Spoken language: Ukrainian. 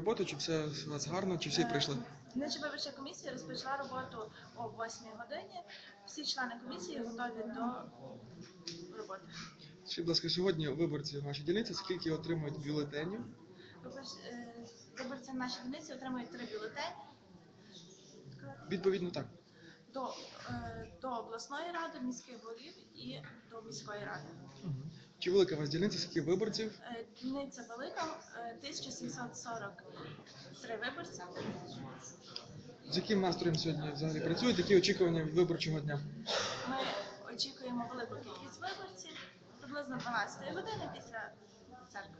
Роботу, чи все у вас гарно, чи всі прийшли? Дільнича виборча комісія розпочала роботу о 8 годині. Всі члени комісії готові до роботи. Скажіть, будь ласка, сьогодні виборці в вашій дільниці скільки отримують бюлетенів? Виборці, е, Виборці в нашій дільниці отримують три бюлетені Відповідно так. до, е, до обласної ради, міських голів і до міської ради. Чи велика у вас дільниця, скільки виборців? Е, Дільниця велика, е, 1743 виборця. З яким настроєм сьогодні взагалі працюють? Які очікування від виборчого дня? Ми очікуємо велику кількість виборців, приблизно 12 години після церкви.